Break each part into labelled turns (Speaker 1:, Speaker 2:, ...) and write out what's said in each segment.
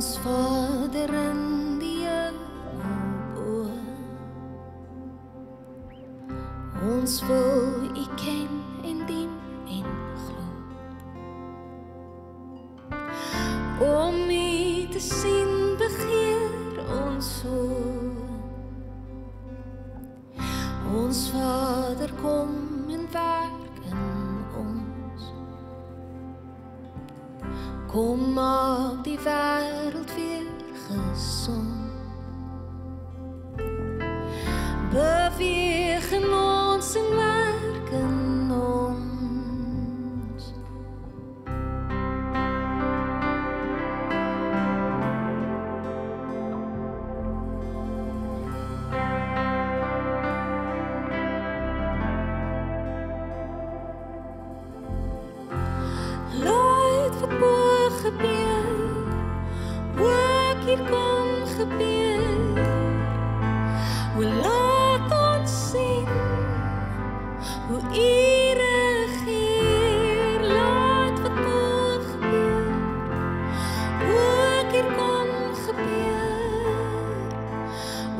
Speaker 1: Ons Vader in die hemel, ons wil U ken en dien en glo. Om U te sien begeer ons so. Ons Vader kom Kom maak die wêreld weer gesond.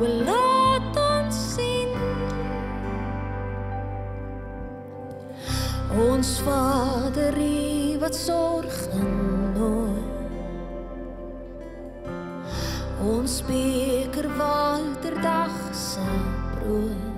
Speaker 1: O laat ons sien Ons Vader, U wat sorg in nood. Ons beker waterdag se brood.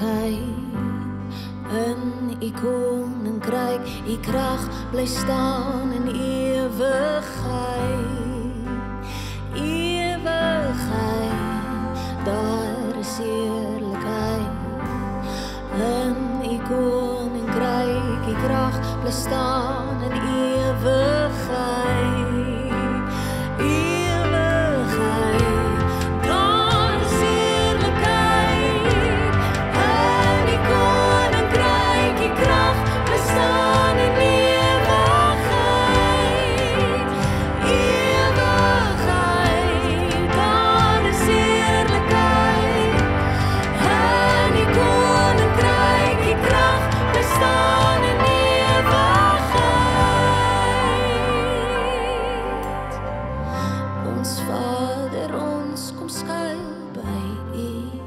Speaker 1: In u koninkryk. U krag bly staan in ewigheid. Ewigheid. Daar is heerlikheid in u koninkryk. U krag bly staan in. ons Vader ons kom skuil by U.